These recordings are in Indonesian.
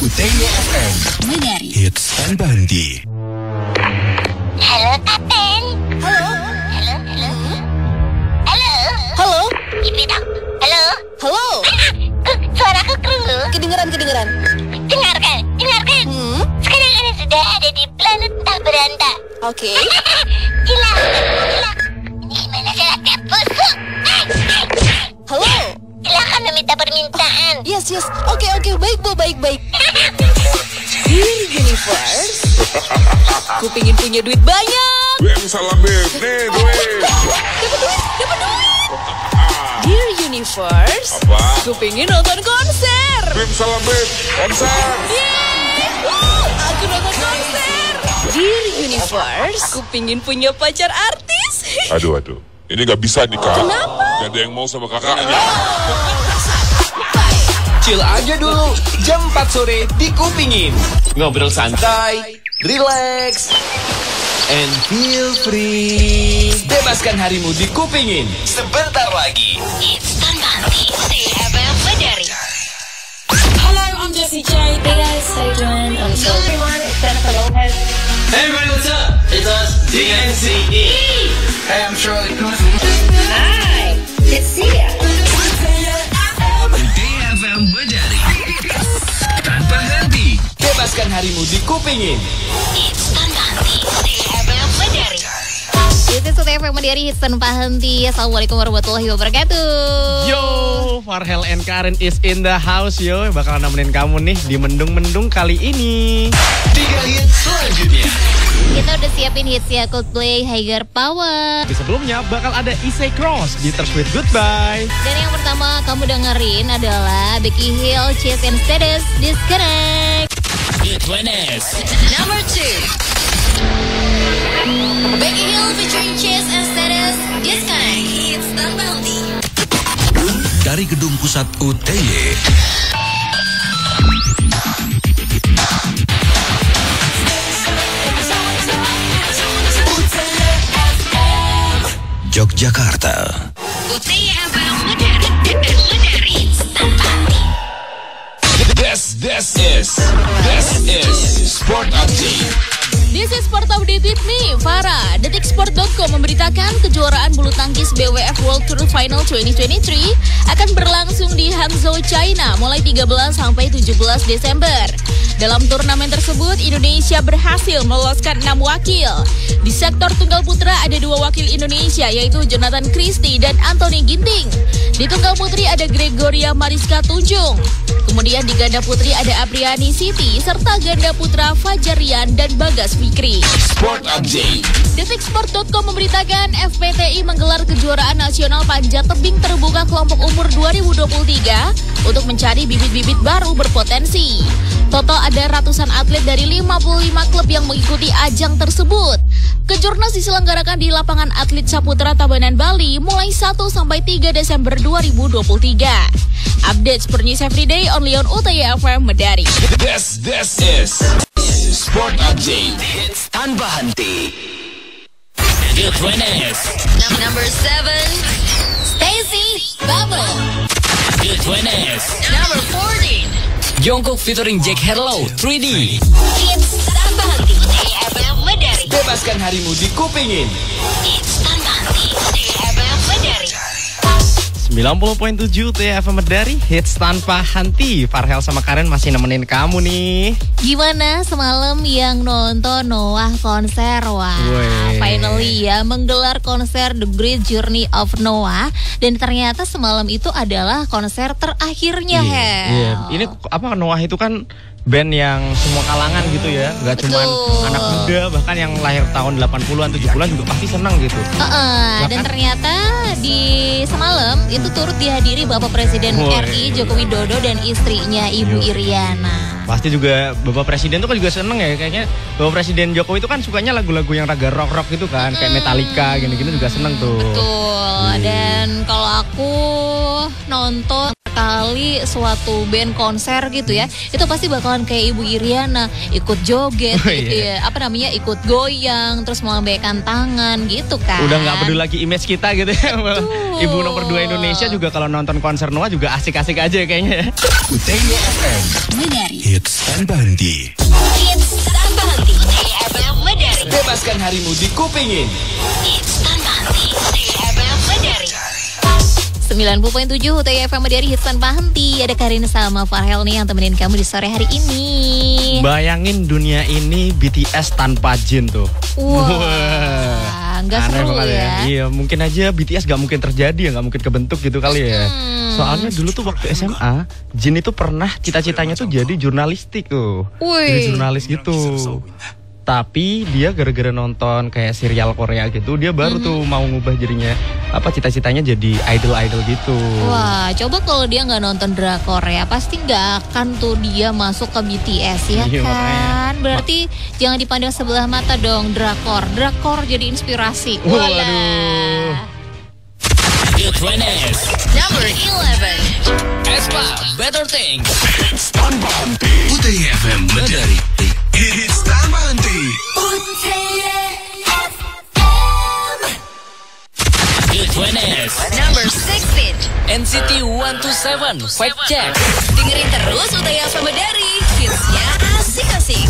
Utaya FM. Menari. Hits dan Bandi. Halo, Kapten. Halo. Halo, halo. Halo. Halo? Ini dong. Halo. Halo? Kok suaraku kru? Kedengeran, kedengeran. Dengarkan, dengarkan. Hmm? Sekarang Anda sudah ada di planet tak beranda. Oke. Gila, gila. Ini gimana syaratnya, busuk? Meminta permintaan. Yes, yes. Oke, oke. Baik, Bu. Baik, baik. Dear Universe. Ku pingin punya duit banyak. Yang salah nih duit. Dapat duit, dapat duit. Dear Universe. Apa? Ku pingin nonton konser. Bim salah bim. Konser. Yeay. Wow, aku nonton konser. Dear Universe. Ku pingin punya pacar artis. Aduh aduh. Ini nggak bisa nih kak. Kenapa? Gak ada yang mau sama kakaknya. Chill aja dulu, jam 4 sore di Kupingin. Ngobrol santai, relax, and feel free. Bebaskan harimu di Kupingin. Sebentar lagi. CFM. Hello, I'm Jessie J. Hey guys, how you doing? I'm so everyone. It's Jennifer Lopez. Hey everybody, what's up? It's us, DNCE. Hey, I'm Shirley Clinton. Hi, it's Sia. Bebaskan harimu di Kupingin. This is UTFM dari Hits Tanpa Henti Assalamualaikum warahmatullahi wabarakatuh. Yo, Farhel and Karen is in the house yo. Bakal nemenin kamu nih di mendung-mendung kali ini. Tiga hits selanjutnya. Kita udah siapin hitsnya Coldplay Higher Power. Di sebelumnya bakal ada Isai Cross di Sweet Goodbye. Dan yang pertama kamu dengerin adalah Becky Hill Chase and Status Disconnect Number two Becky Hill featuring Chase and Status Disconnect Hits Henti Dari Gedung Pusat UTY. Yogyakarta. Medari. This, this is, this is Sport Update. This is Sport Update with me, Farah. Detiksport.com memberitakan kejuaraan bulu tangkis BWF World Tour Final 2023 akan berlangsung di Hangzhou, China mulai 13 sampai 17 Desember. Dalam turnamen tersebut, Indonesia berhasil meloloskan 6 wakil. Di sektor tunggal putra ada dua wakil Indonesia yaitu Jonathan Christie dan Anthony Ginting. Di tunggal putri ada Gregoria Mariska Tunjung. Kemudian di ganda putri ada Apriani Siti serta ganda putra Fajarian dan Bagas Fikri. Sport Update. Detiksport.com memberitakan FPTI menggelar kejuaraan nasional panjat tebing terbuka kelompok umur 2023 untuk mencari bibit-bibit baru berpotensi. Total ada ratusan atlet dari 55 klub yang mengikuti ajang tersebut. Kejurnas diselenggarakan di lapangan atlet Saputra Tabanan Bali mulai 1 sampai 3 Desember 2023. Update Sport News Everyday only on Utaya FM Medari. This, this is Sport Update. Hits tanpa henti. The. Number 7 Stacy Bubble. The. Number 14 Jungkook featuring Jack Harlow 3D. Hits tanpa henti. CFM Medari. Bebaskan harimu di Kupingin. Hits 90.7 TFM Medari Hits tanpa henti. Farhel sama Karen masih nemenin kamu nih. Gimana semalam yang nonton Noah konser? Wah Weh. finally ya menggelar konser The Great Journey of Noah. Dan ternyata semalam itu adalah konser terakhirnya Hel. Iya, Ini apa Noah itu kan band yang semua kalangan gitu ya Gak cuman Betul. anak muda bahkan yang lahir tahun 80-an 70-an juga pasti senang gitu Heeh, dan Bahkan- ternyata di semalam itu turut dihadiri Bapak Presiden Woi. RI Joko Widodo dan istrinya Ibu Yo. Iriana. Pasti juga Bapak Presiden tuh kan juga seneng ya Kayaknya Bapak Presiden Jokowi itu kan sukanya lagu-lagu yang raga rock-rock gitu kan Kayak Metallica gini-gini juga seneng tuh Betul. Dan kalau aku nonton kali suatu band konser gitu ya, itu pasti bakalan kayak Ibu Iriana ikut joget, Oh, iya. iya, apa namanya ikut goyang, terus melambaikan tangan gitu kan. Udah nggak peduli lagi image kita gitu ya. Ibu nomor 2 Indonesia juga kalau nonton konser Noah juga asik-asik aja kayaknya. ya. Utaya FM. Hits tanpa henti. Hits tanpa henti. TFM Medari. Bebaskan harimu di Kupingin. Hits 90.7 UTFM dari Hits Tanpa Henti Ada Karin sama Farhel nih yang temenin kamu di sore hari ini Bayangin dunia ini BTS tanpa Jin tuh. Wah, nggak Aneh seru banget ya. Iya, mungkin aja BTS gak mungkin terjadi ya, gak mungkin kebentuk gitu kali ya. Hmm. Soalnya dulu tuh waktu SMA, Jin itu pernah cita-citanya tuh jadi jurnalistik tuh. Wih. Jadi jurnalis gitu. Tapi dia gara-gara nonton kayak serial Korea gitu, dia baru Hmm. tuh mau ngubah jadinya apa cita-citanya jadi idol-idol gitu. Wah, coba kalau dia nggak nonton drakor ya, pasti nggak akan tuh dia masuk ke BTS ya Iya, kan? makanya. Berarti jangan dipandang sebelah mata dong drakor. Drakor jadi inspirasi. Waduh. Walah. Number 11. Espa, Better Things. Henti. Utaya FM Medari. Hits. Number 16. NCT 127, Fight Check. Dengerin terus Utaya FM Medari. Hitsnya asik-asik.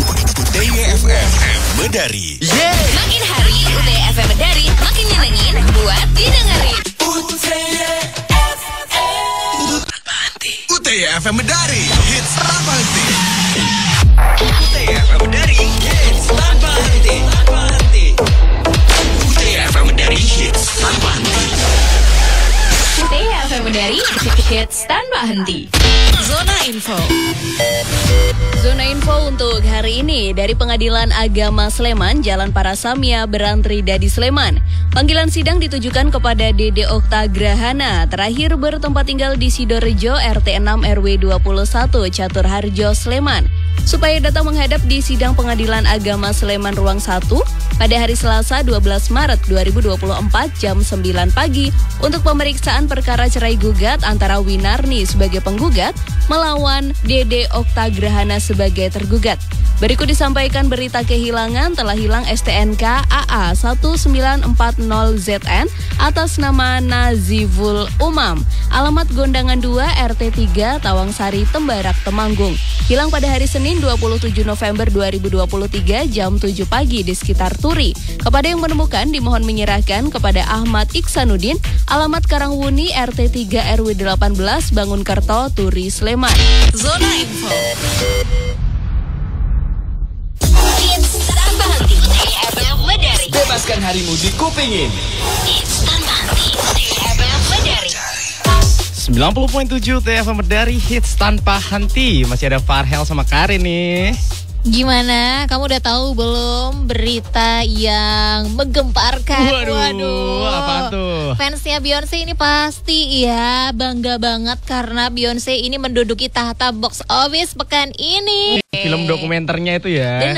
Medari. Makin hari Utaya FM Medari makin nyenengin buat didengerin. Utaya FM. Utaya FM Medari. Hits Info. Zona info untuk hari ini dari Pengadilan Agama Sleman, Jalan Parasamia, Berantri Dadi Sleman. Panggilan sidang ditujukan kepada Dede Okta Grahana, terakhir bertempat tinggal di Sidorejo, RT 6 RW 21, Catur Harjo, Sleman. Supaya datang menghadap di sidang Pengadilan Agama Sleman Ruang 1 pada hari Selasa 12 Maret 2024 jam 9 pagi. Untuk pemeriksaan perkara cerai gugat antara Winarni sebagai penggugat melawan Dede Okta Grahana sebagai tergugat. Berikut disampaikan berita kehilangan telah hilang STNK AA 1940ZN atas nama Nazivul Umam. Alamat Gondangan 2 RT 3 Tawangsari Tembarak Temanggung. Hilang pada hari Senin 27 November 2023 jam 7 pagi di sekitar Turi. Kepada yang menemukan dimohon menyerahkan kepada Ahmad Iksanuddin alamat Karangwuni RT 3 RW 18 Bangunkerto Turi Sleman. Zona Info. Hits tanpa henti. Medari. Bebaskan harimu di Kupingin. Hits tanpa henti. TFM Medari. 90.7 TFM Medari hits tanpa henti. Masih ada Farhel sama Karin nih. Gimana? Kamu udah tahu belum berita yang menggemparkan? Waduh, apaan tuh? Fansnya Beyonce ini pasti ya bangga banget karena Beyonce ini menduduki tahta box office pekan ini. Film dokumenternya itu ya. Yang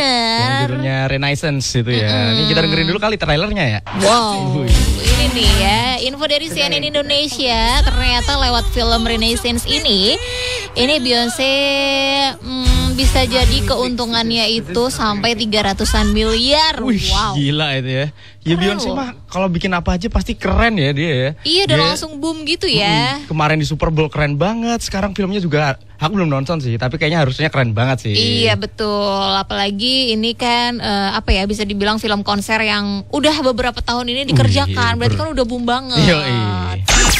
judulnya Renaissance itu ya. Ini kita dengerin dulu kali trailernya ya. Wow, ini nih ya info dari CNN Indonesia ternyata lewat film Renaissance ini, ini Beyonce hmm, bisa jadi keuntungannya itu sampai 300-an miliar. Wih, wow. gila itu ya. Ya Keren Beyonce loh. mah kalau bikin apa aja pasti keren ya dia ya. Iya udah Dia- langsung boom gitu ya. Mm, Kemarin di Super Bowl keren banget. Sekarang filmnya juga aku belum nonton sih, tapi kayaknya harusnya keren banget sih. Iya betul, apalagi ini kan eh, apa ya bisa dibilang film konser yang udah beberapa tahun ini dikerjakan, Wih, berarti ber- kan udah boom banget. Yoi.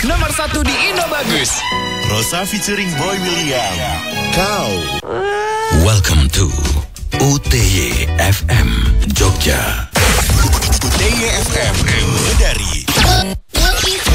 Nomor satu di Indo Bagus. Rosa featuring Boy William. Kau. Welcome to UTY FM Jogja. UTY FM Medari.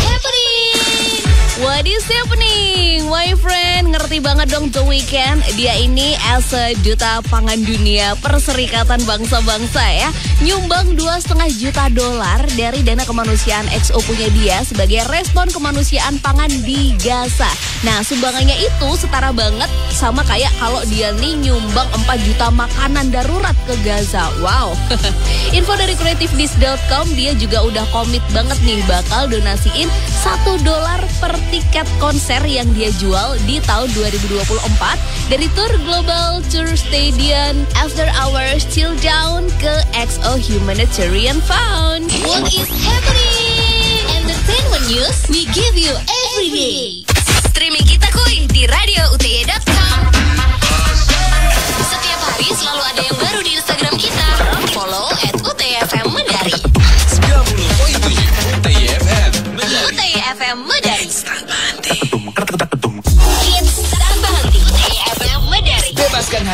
What is happening? My friend, ngerti banget dong The Weeknd. Dia ini as a duta pangan dunia Perserikatan Bangsa-Bangsa ya. Nyumbang dua setengah juta dolar dari dana kemanusiaan XO punya dia sebagai respon kemanusiaan pangan di Gaza. Nah, sumbangannya itu setara banget sama kayak kalau dia nih nyumbang 4 juta makanan darurat ke Gaza. Wow. Info dari creativedish.com dia juga udah komit banget nih bakal donasiin satu dolar per tiket konser yang dia dijual di tahun 2024 dari tour Global Tour Stadium After Hours Chill Down ke XO Humanitarian Fund. What is happening? Entertainment news we give you every day. Streaming kita kuy di radiouti.com. Setiap hari selalu ada yang baru di Instagram kita.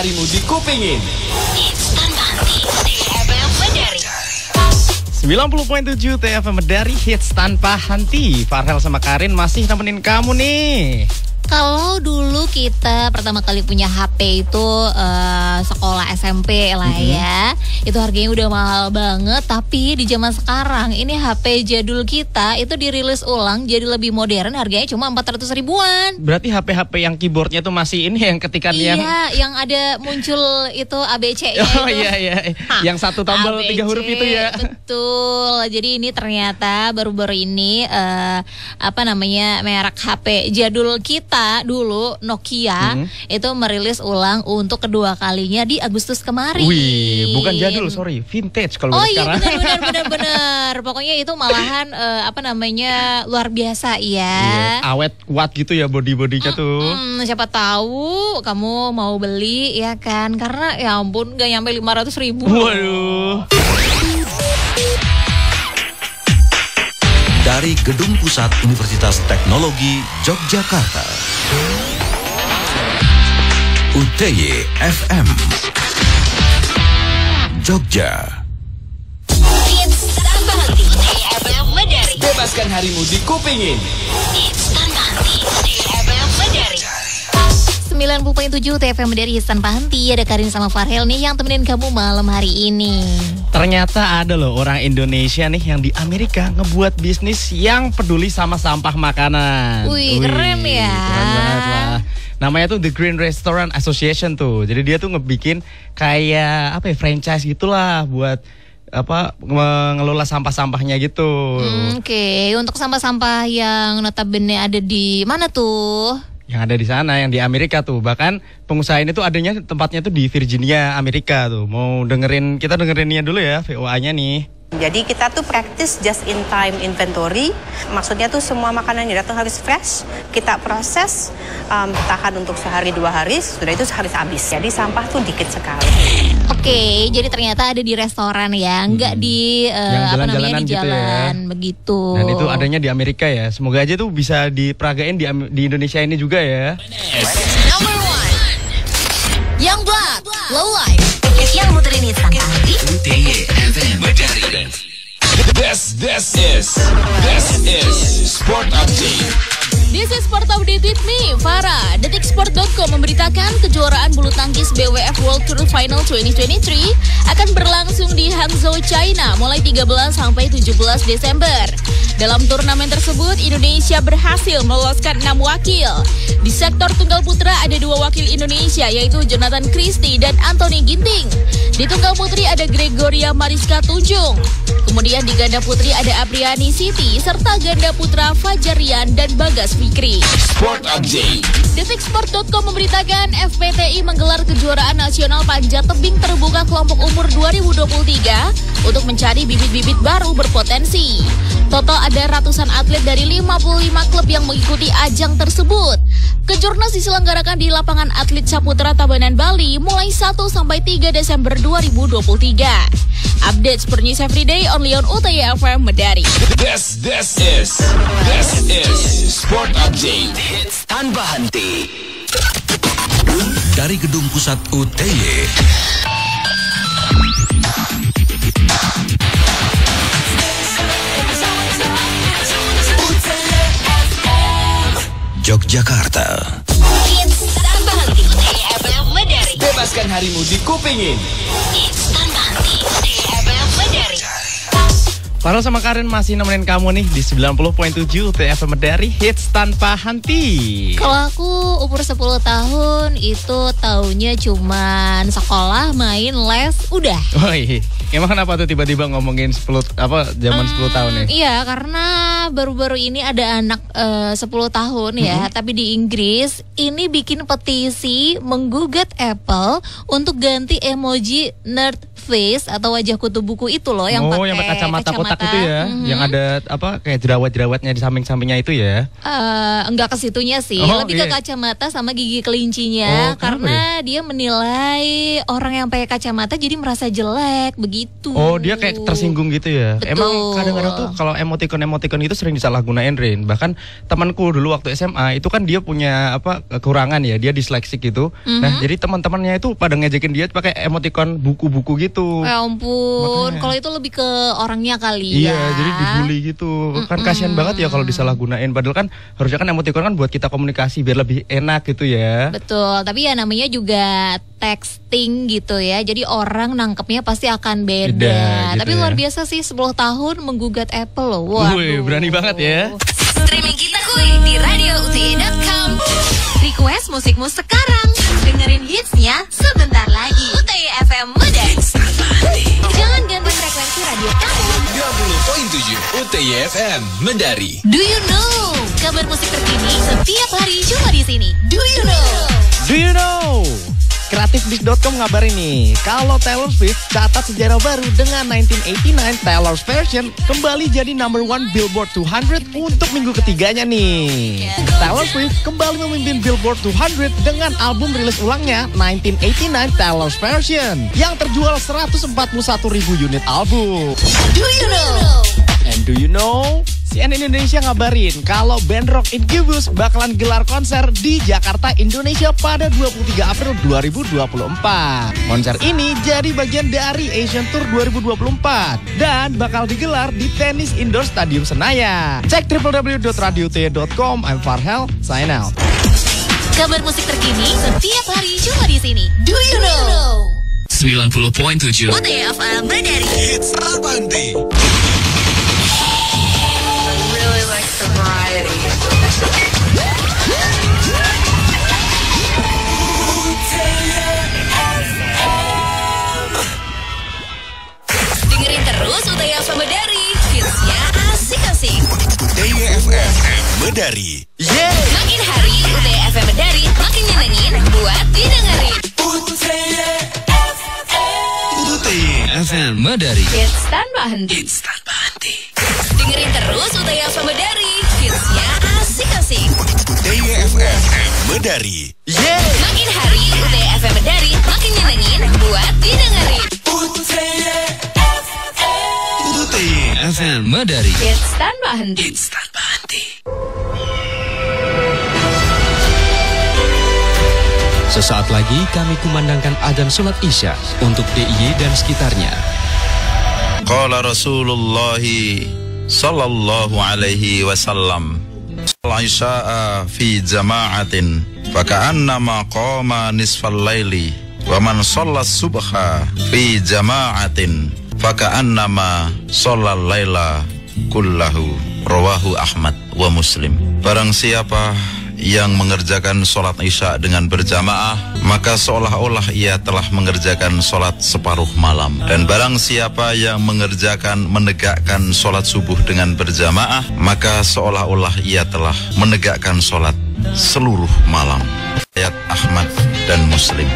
Harimu di Kupingin. Hits tanpa henti. UTFM Medari. 90.7 TFM dari hits tanpa henti. Farhel sama Karin masih nemenin kamu nih. Kalau dulu kita pertama kali punya HP itu eh, sekolah SMP lah ya, itu harganya udah mahal banget. Tapi di zaman sekarang ini HP jadul kita itu dirilis ulang jadi lebih modern, harganya cuma 400 ribuan. Berarti HP-HP yang keyboardnya tuh masih ini yang ketikan yang Iya, yang ada muncul itu ABC-nya Oh itu. iya iya, yang satu tombol ABC, tiga huruf itu ya. Betul. Jadi ini ternyata baru-baru ini eh, apa namanya merek HP jadul kita dulu Nokia Hmm. itu merilis ulang untuk kedua kalinya di Agustus kemarin. Wih, bukan jadul, sorry, vintage kalau Oh iya sekarang. benar benar benar benar. Pokoknya itu malahan eh, apa namanya luar biasa ya. Iya, awet kuat gitu ya body-bodinya tuh. Hmm, siapa tahu kamu mau beli ya kan karena ya ampun gak nyampe 500 ribu Waduh. dari Gedung Pusat Universitas Teknologi Yogyakarta. UTY FM Jogja. Hits tanpa henti. UTFM Medari. Bebaskan harimu di Kupingin. Hits tanpa henti. Medari. 90.7 TFM dari Hits Tanpa Henti Ada Karin sama Farhel nih yang temenin kamu malam hari ini Ternyata ada loh orang Indonesia nih yang di Amerika ngebuat bisnis yang peduli sama sampah makanan. Wih, keren ya. Keren banget lah. Namanya tuh The Green Restaurant Association tuh. Jadi dia tuh ngebikin kayak apa ya franchise gitulah buat apa mengelola sampah-sampahnya gitu. Hmm, Oke, untuk sampah-sampah yang notabene ada di mana tuh? Yang ada di sana, yang di Amerika tuh. Bahkan pengusaha ini tuh adanya tempatnya tuh di Virginia, Amerika tuh. Mau dengerin kita dengerinnya dulu ya VOA-nya nih. Jadi kita tuh practice just in time inventory. Maksudnya tuh semua makanan yang datang harus fresh. Kita proses, um, tahan untuk sehari dua hari, sudah itu sehari habis. Jadi sampah tuh dikit sekali. Oke, jadi ternyata ada di restoran ya, nggak di eh, Yang apa namanya di gitu ya. jalan begitu. Dan itu adanya di Amerika ya. Semoga aja tuh bisa diperagain di, di Indonesia ini juga ya. Number one. Young Blood. Low Life. Yang muterin hits tanpa henti. This, this is This is Sport Update This is Sport Update with me, Farah. Detiksport.com memberitakan kejuaraan bulu tangkis BWF World Tour Final 2023 akan berlangsung di Hangzhou, China mulai 13 sampai 17 Desember. Dalam turnamen tersebut, Indonesia berhasil meloloskan 6 wakil. Di sektor tunggal putra ada dua wakil Indonesia yaitu Jonathan Christie dan Anthony Ginting. Di tunggal putri ada Gregoria Mariska Tunjung. Kemudian di ganda putri ada Apriani Siti serta ganda putra Fajarian dan Bagas Fikri. Sport Update Detiksport.com memberitakan FPTI menggelar kejuaraan nasional panjat tebing terbuka kelompok umur 2023 untuk mencari bibit-bibit baru berpotensi. Total ada ratusan atlet dari 55 klub yang mengikuti ajang tersebut. Kejurnas diselenggarakan di lapangan atlet Saputra Tabanan Bali mulai 1 sampai 3 Desember 2023. Update News Everyday only on UTY FM Medari. This, this is This is Sport Update Hits tanpa henti Dari Gedung Pusat UTY Yogyakarta. Bebaskan harimu di Kupingin. Hits Farel sama Karin masih nemenin kamu nih di 90.7 TFM dari Hits Tanpa Henti. Kalau aku umur 10 tahun itu taunya cuman sekolah, main, les, udah. Woi, emang kenapa tuh tiba-tiba ngomongin 10 apa zaman 10 tahun nih? Iya, karena baru-baru ini ada anak eh, 10 tahun ya, tapi di Inggris ini bikin petisi menggugat Apple untuk ganti emoji nerd face atau wajah kutu buku itu loh yang oh, pakai pakai kacamata kotak itu ya, Mhm. yang ada apa kayak jerawat-jerawatnya di samping-sampingnya itu ya. Eh, enggak ke situnya sih, Oh, lebih ke iya. kacamata sama gigi kelincinya Oh, karena dia menilai orang yang pakai kacamata jadi merasa jelek begitu. Oh, dia kayak tersinggung gitu ya. Betul. Emang kadang-kadang tuh kalau emoticon-emoticon itu sering disalahgunain, Rin. Bahkan temanku dulu waktu SMA itu kan dia punya apa kekurangan ya, dia disleksik gitu. Nah, Mhm. jadi teman-temannya itu pada ngejekin dia pakai emoticon buku-buku gitu. Ya ampun, kalau itu lebih ke orangnya kali Iya, ya. jadi dibully gitu. Kan kasihan banget ya kalau disalahgunain. Padahal kan harusnya kan emoticon kan buat kita komunikasi biar lebih enak gitu ya. Betul, tapi ya namanya juga texting gitu ya. Jadi orang nangkepnya pasti akan beda. Beda, gitu tapi ya. luar biasa sih 10 tahun menggugat Apple loh. Waduh. Wih, berani banget ya. Streaming kita kuy di radioute.com Request musikmu sekarang Dengerin hitsnya sebentar lagi UTI FM 20.7 UTI FM Mendari. Do you know Kabar musik terkini setiap hari cuma di sini Do you know Do you know? Kreatifbis.com ngabarin nih, kalau Taylor Swift catat sejarah baru dengan 1989 Taylor's Version kembali jadi number one Billboard 200 untuk minggu ketiganya nih. Taylor Swift kembali memimpin Billboard 200 dengan album rilis ulangnya 1989 Taylor's Version yang terjual 141 ribu unit album. Do you know And do you know? CNN Indonesia ngabarin kalau band rock Incubus bakalan gelar konser di Jakarta, Indonesia pada 23 April 2024. Konser ini jadi bagian dari Asian Tour 2024 dan bakal digelar di Tenis Indoor Stadium Senayan. Cek www.radiot.com. I'm Farhel, sign out. Kabar musik terkini setiap hari cuma di sini Do you know 90.7 UTI FM Mendari Hits terbanti. Tanpa henti Hits tanpa henti. Dengerin terus UTI FM Mendari Hitsnya asik-asik TYFM Medari. Makin hari UTI FM Mendari Makin nyenengin buat didengerin UTI FM. Hits tanpa henti Hits tanpa henti. Sesaat lagi kami kumandangkan adzan sholat isya untuk DIY dan sekitarnya. Qala Rasulullah sallallahu alaihi wasallam Isya'a fi jama'atin faka'annama qama nisfal laili wa man shalla subha fi jama'atin faka'annama shallal laila kullahu. Rawahu Ahmad wa Muslim. Barang siapa yang mengerjakan sholat isya dengan berjamaah maka seolah-olah ia telah mengerjakan sholat separuh malam. Dan barang siapa yang mengerjakan menegakkan sholat subuh dengan berjamaah maka seolah-olah ia telah menegakkan sholat seluruh malam. Ayat Ahmad dan Muslim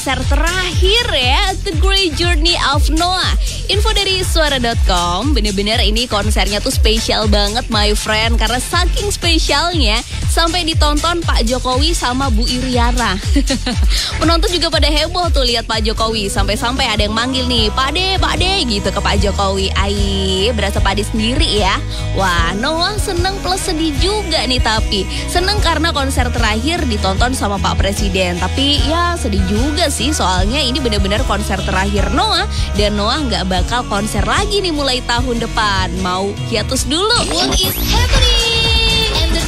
konser terakhir ya The Great Journey of Noah. Info dari suara.com, bener-bener ini konsernya tuh spesial banget my friend. Karena saking spesialnya sampai ditonton Pak Jokowi sama Bu Iriana. Penonton juga pada heboh tuh lihat Pak Jokowi. Sampai-sampai ada yang manggil nih, Pak De, Pak De gitu ke Pak Jokowi. Ai, berasa Pak De sendiri ya. Wah, Noah seneng plus sedih juga nih tapi. Seneng karena konser terakhir ditonton sama Pak Presiden. Tapi ya sedih juga sih soalnya ini bener-bener konser terakhir Noah. Dan Noah nggak bakal konser lagi nih mulai tahun depan. Mau hiatus dulu. What is happening?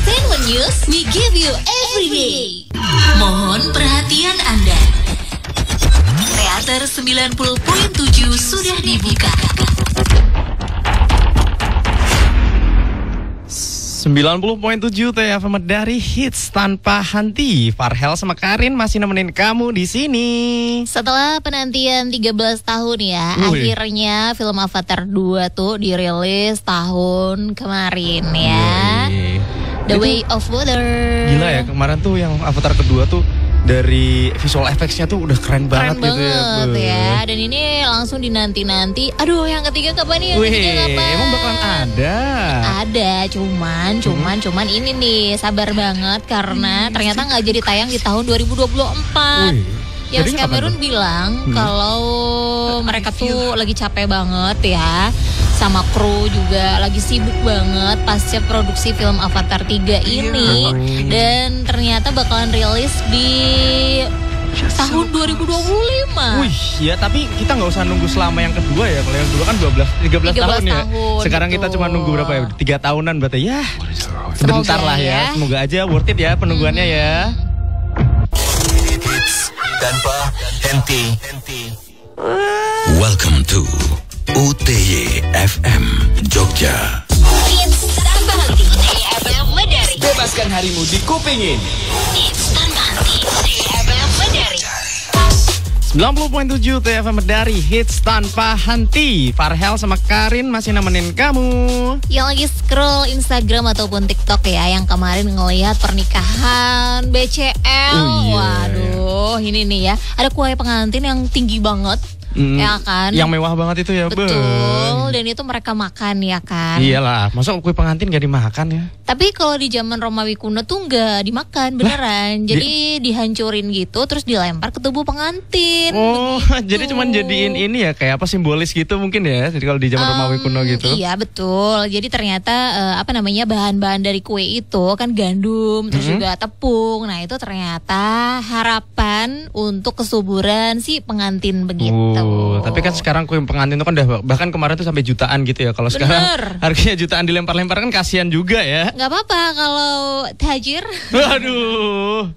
Entertainment news we give you every day. Mohon perhatian Anda. Teater 90.7 sudah dibuka. 90.7 TFM dari hits tanpa henti. Farhel sama Karin masih nemenin kamu di sini. Setelah penantian 13 tahun ya, Wih. akhirnya film Avatar 2 tuh dirilis tahun kemarin ya. Wih. The Way of Water. Gila ya kemarin tuh yang Avatar kedua tuh dari visual effects-nya tuh udah keren, Keren banget, gitu ya. banget Beuh. ya. Dan ini langsung dinanti-nanti. Aduh, yang ketiga kapan nih? Yang Wih, ketiga kapan? emang bakalan ada. Ada, cuman, cuman, cuman ini nih sabar banget karena ternyata nggak jadi tayang di tahun 2024. Wih, Yang Cameron bilang Hmm. kalau mereka tuh lagi capek banget ya sama kru juga lagi sibuk banget pasca produksi film Avatar 3 ini dan ternyata bakalan rilis di tahun 2025. Wih, ya tapi kita nggak usah nunggu selama yang kedua ya. Kalau yang kedua kan 12 13, 13 tahun ya. tahun, Sekarang kita cuma nunggu berapa ya? Tiga tahunan berarti ya. Sebentar lah ya. ya. Semoga aja worth it ya penungguannya ya. Tanpa henti. Welcome to UTY FM Jogja. Hits tanpa henti. TFM Medari. Bebaskan harimu di kupingin. Hits tanpa henti. TFM Medari. 90.7 TFM dari hits tanpa henti. Farhel sama Karin masih nemenin kamu. Yang lagi scroll Instagram ataupun TikTok ya Yang kemarin ngelihat pernikahan BCL Oh, iya. Waduh ini nih ya. Ada kue pengantin yang tinggi banget. Mm, Ya kan? Yang mewah banget itu ya. Betul Dan itu mereka makan ya kan Iyalah, masa kue pengantin gak dimakan ya? Tapi kalau di zaman Romawi kuno tuh nggak dimakan beneran Jadi dihancurin gitu Terus dilempar ke tubuh pengantin Oh, jadi cuman jadiin ini ya kayak apa simbolis gitu mungkin ya. Jadi kalau di zaman Romawi kuno gitu. Iya betul. Jadi ternyata eh, apa namanya bahan-bahan dari kue itu kan gandum, terus Mhm. juga tepung. Nah itu ternyata harapan untuk kesuburan si pengantin begitu. Oh, tapi kan sekarang kue pengantin itu kan udah bahkan kemarin tuh sampai jutaan gitu ya. Kalau sekarang harganya jutaan dilempar-lempar kan kasihan juga ya. Nggak apa-apa kalau tajir. Waduh.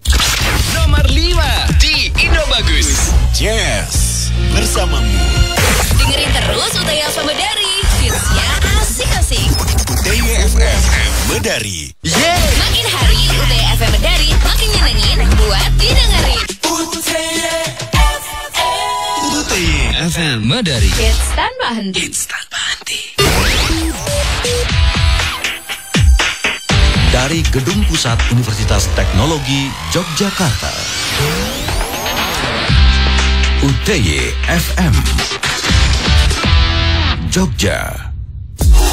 Nomor 5 di Indo Bagus. Yes, bersamamu. Dengerin terus UTY FM Medari. Hitsnya asik-asik. TYFM Medari. Yeah. Makin hari UTY FM Medari makin nyenengin buat didengerin. UTY FM Medari. Hits tanpa henti. Hits tanpa henti. Dari Gedung Pusat Universitas Teknologi Yogyakarta. UTY FM. Jogja.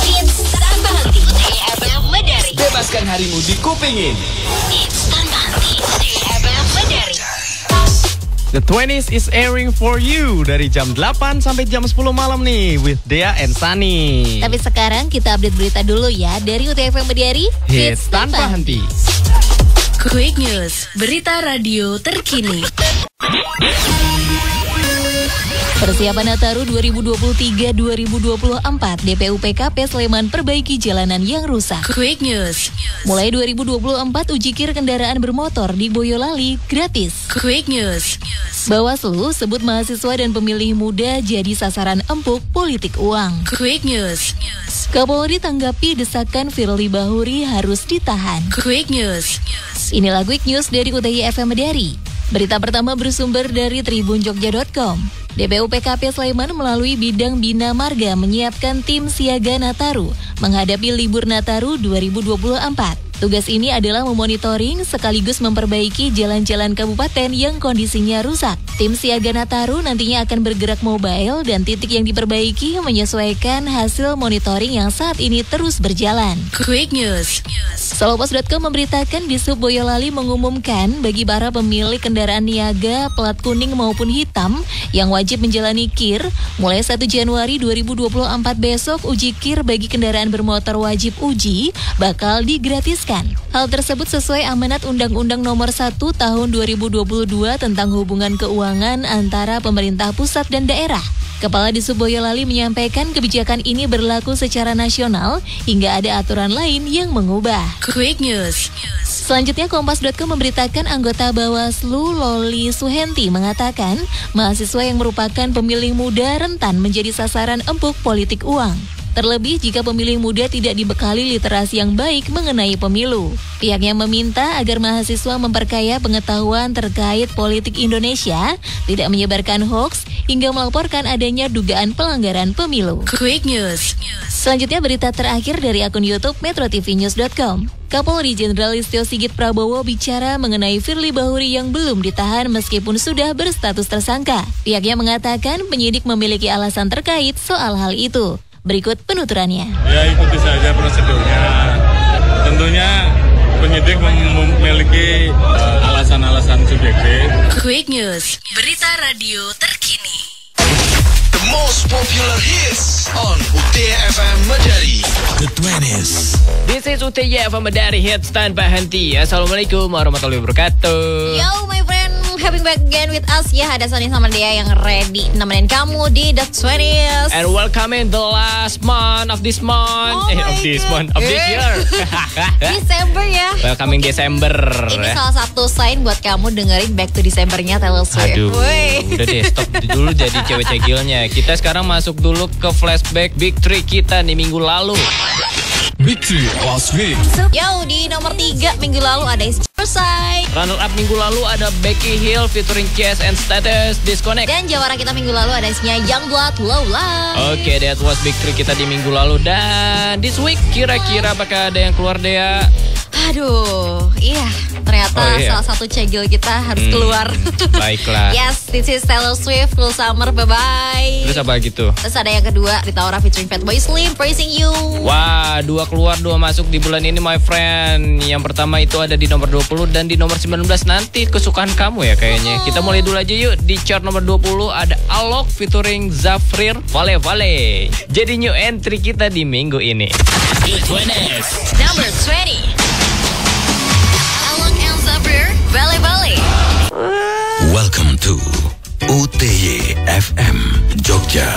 Hits tanpa henti. FM Medari. Bebaskan harimu di kupingin. Hits The 20s is airing for you dari jam 8 sampai jam 10 malam nih with Dea and Sunny. Tapi sekarang kita update berita dulu ya dari UTFM Mediari. Hits tanpa henti. Quick News, berita radio terkini. Persiapan Nataru 2023-2024 DPU PKP Sleman perbaiki jalanan yang rusak. Quick News, Mulai 2024 ujikir kendaraan bermotor di Boyolali gratis. Quick News, Bawaslu sebut mahasiswa dan pemilih muda jadi sasaran empuk politik uang. Quick News, Kapolri tanggapi desakan Firly Bahuri harus ditahan. Quick News, Inilah Quick News dari UTI FM Medari. Berita pertama bersumber dari tribunjogja.com. DPU PKP Sleman melalui bidang Bina Marga menyiapkan tim siaga Nataru menghadapi libur Nataru 2024. Tugas ini adalah memonitoring sekaligus memperbaiki jalan-jalan kabupaten yang kondisinya rusak. Tim Siaga Nataru nantinya akan bergerak mobile dan titik yang diperbaiki menyesuaikan hasil monitoring yang saat ini terus berjalan. Quick News. Salopos.com memberitakan Bisub Boyolali mengumumkan bagi para pemilik kendaraan niaga plat kuning maupun hitam yang wajib menjalani KIR mulai 1 Januari 2024 besok uji KIR bagi kendaraan bermotor wajib uji bakal digratiskan. Hal tersebut sesuai amanat Undang-Undang Nomor 1 Tahun 2022 tentang hubungan keuangan antara pemerintah pusat dan daerah. Kepala Disub Boyolali menyampaikan kebijakan ini berlaku secara nasional hingga ada aturan lain yang mengubah. Quick News. Selanjutnya Kompas.com memberitakan anggota Bawaslu Loli Suhenti mengatakan mahasiswa yang merupakan pemilih muda rentan menjadi sasaran empuk politik uang. Terlebih jika pemilih muda tidak dibekali literasi yang baik mengenai pemilu. Pihaknya meminta agar mahasiswa memperkaya pengetahuan terkait politik Indonesia, tidak menyebarkan hoax, hingga melaporkan adanya dugaan pelanggaran pemilu. Quick News. Selanjutnya berita terakhir dari akun YouTube metrotvnews.com. Kapolri Jenderal Listio Sigit Prabowo bicara mengenai Firly Bahuri yang belum ditahan meskipun sudah berstatus tersangka. Pihaknya mengatakan penyidik memiliki alasan terkait soal hal itu. Berikut penuturannya. Ya ikuti saja prosedurnya. Tentunya penyidik mem- memiliki eh, alasan-alasan subjektif. Quick News. Berita radio terkini. The most popular hits on UTFM Medari. The 20s. This is UTY from Medari Hits tanpa henti. Assalamualaikum warahmatullahi wabarakatuh. Yo my friend, having back again with us ya ada Sony sama dia yang ready nemenin kamu di The 20s. And welcome in the last month of this month. Oh eh, of this God. month, of this Eh. year. Desember ya. Welcoming Desember. Ini ya. salah satu sign buat kamu dengerin Back to Decembernya Taylor Swift. Aduh, Woi. udah deh stop dulu jadi cewek cegilnya. Kita sekarang masuk dulu ke flashback Big Three kita nih minggu lalu. Big Three last week. Yo, di nomor 3 minggu lalu ada Side. Runner up minggu lalu ada Becky Hill featuring Chess and Status Disconnect. Dan jawara kita minggu lalu ada isinya Youngblood Low Life. Oke, that was Big Three kita di minggu lalu dan this week kira-kira apakah ada yang keluar Dea? Aduh, iya. Ternyata Oh, iya. salah satu cegil kita harus Hmm, keluar. Baiklah. yes, this is Taylor Swift, Full Summer, bye-bye. Terus apa gitu? Terus ada yang kedua, Rita Ora featuring Fatboy Slim, Praising You. Wah, dua keluar, dua masuk di bulan ini my friend. Yang pertama itu ada di nomor 20 dan di nomor 19 nanti kesukaan kamu ya kayaknya. Kita mulai dulu aja yuk. Di chart nomor 20 ada Alok featuring Zafrir Vale Vale. Jadi new entry kita di minggu ini. Number 20. UTY FM Jogja.